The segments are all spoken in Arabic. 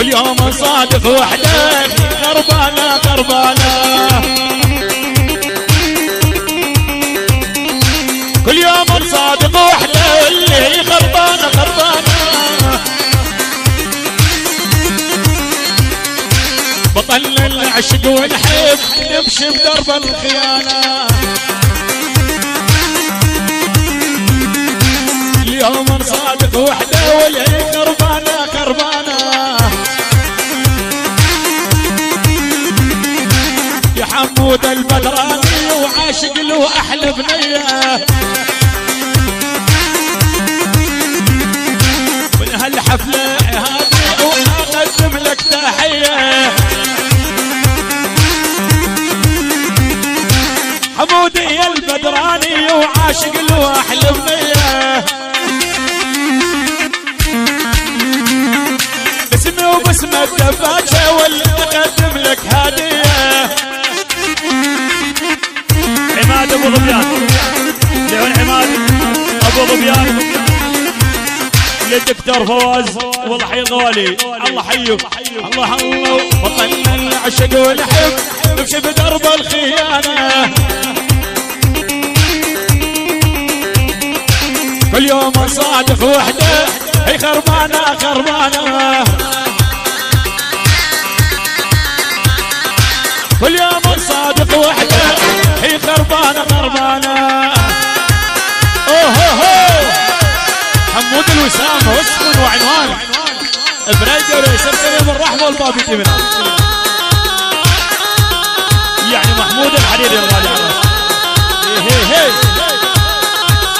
كل يوم صادق وحده خربانه خربانه كل يوم صادق وحده اللي خربانه خربانه بطلنا العشق ونحب نمشي بدرب الخيانة. اليوم صادق وحده والهي البدراني وعاشق له أحلى بنية. من هالحفله هذه وأقدم لك تحية. حمودي البدراني وعاشق له أحلى بنية. باسمي وباسم الدباجة واللي ابو ظبيان لعون عماد ابو ظبيان للدكتور فواز والله حي الغوالي الله حيك الله الله بطلنا العشق والحب نمشي بدرب الخيانه كل يوم صادق وحده هي خربانه خربانه خربانه اوه اوه حمود الوسام اسم وعنوان. بريدر سلسله من الرحمة والباب يتمنى يعني محمود الحريري الغالي. هي هي.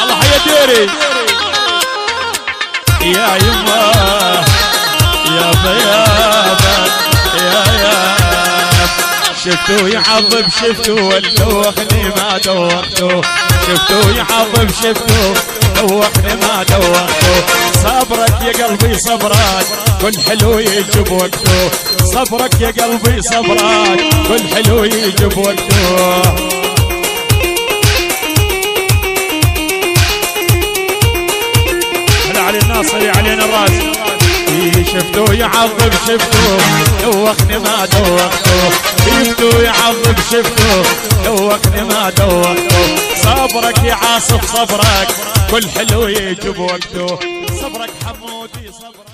الله حيا ديري. يا يما. شفتوا يعظم شفتوا ودوخني ما دوختوا شفتوا يعظم شفتوا دوخني ما دوختوا صبرك يا قلبي صبرك كل حلو يجي بوقته صبرك يا قلبي صبرك كل حلو يجي بوقته شفتوا يعظم شفتوا دوخني ما دوختوا شفتوا يعظم شفتوا دوخني ما دوختوا صبرك يا عاصف صبرك. كل حلو يجي بوقته صبرك حمودي صبرك.